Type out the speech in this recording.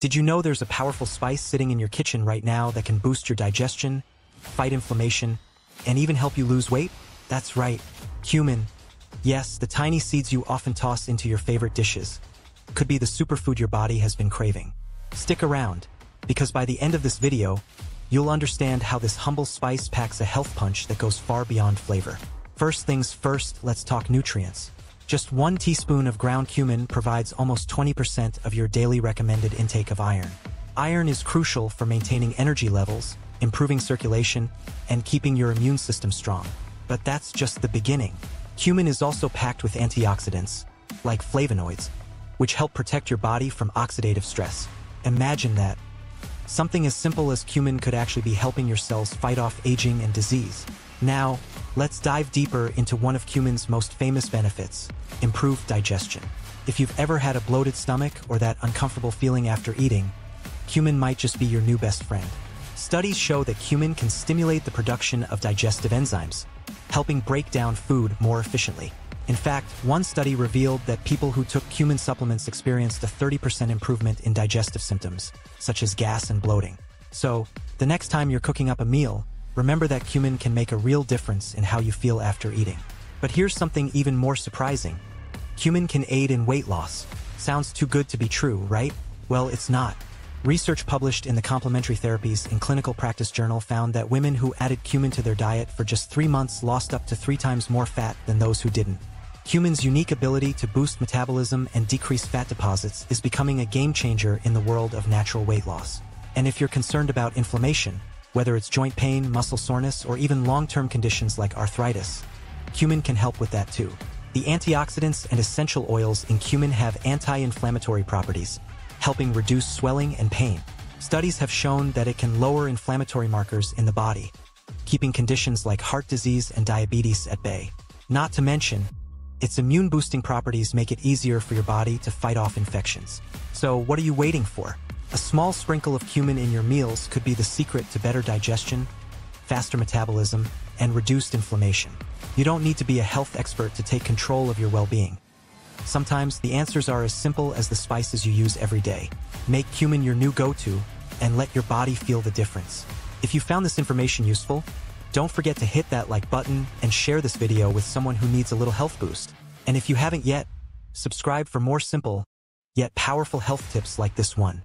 Did you know there's a powerful spice sitting in your kitchen right now that can boost your digestion, fight inflammation, and even help you lose weight? That's right, cumin. Yes, the tiny seeds you often toss into your favorite dishes. Could be the superfood your body has been craving. Stick around, because by the end of this video, you'll understand how this humble spice packs a health punch that goes far beyond flavor. First things first, let's talk nutrients. Just one teaspoon of ground cumin provides almost 20% of your daily recommended intake of iron. Iron is crucial for maintaining energy levels, improving circulation, and keeping your immune system strong. But that's just the beginning. Cumin is also packed with antioxidants, like flavonoids, which help protect your body from oxidative stress. Imagine that. Something as simple as cumin could actually be helping your cells fight off aging and disease. Now, let's dive deeper into one of cumin's most famous benefits, improved digestion. If you've ever had a bloated stomach or that uncomfortable feeling after eating, cumin might just be your new best friend. Studies show that cumin can stimulate the production of digestive enzymes, helping break down food more efficiently. In fact, one study revealed that people who took cumin supplements experienced a 30% improvement in digestive symptoms, such as gas and bloating. So, the next time you're cooking up a meal, Remember that cumin can make a real difference in how you feel after eating. But here's something even more surprising. Cumin can aid in weight loss. Sounds too good to be true, right? Well, it's not. Research published in the Complementary Therapies in Clinical Practice Journal found that women who added cumin to their diet for just three months lost up to three times more fat than those who didn't. Cumin's unique ability to boost metabolism and decrease fat deposits is becoming a game changer in the world of natural weight loss. And if you're concerned about inflammation, whether it's joint pain, muscle soreness, or even long-term conditions like arthritis, cumin can help with that too. The antioxidants and essential oils in cumin have anti-inflammatory properties, helping reduce swelling and pain. Studies have shown that it can lower inflammatory markers in the body, keeping conditions like heart disease and diabetes at bay. Not to mention, its immune-boosting properties make it easier for your body to fight off infections. So what are you waiting for? A small sprinkle of cumin in your meals could be the secret to better digestion, faster metabolism, and reduced inflammation. You don't need to be a health expert to take control of your well-being. Sometimes the answers are as simple as the spices you use every day. Make cumin your new go-to and let your body feel the difference. If you found this information useful, don't forget to hit that like button and share this video with someone who needs a little health boost. And if you haven't yet, subscribe for more simple, yet powerful health tips like this one.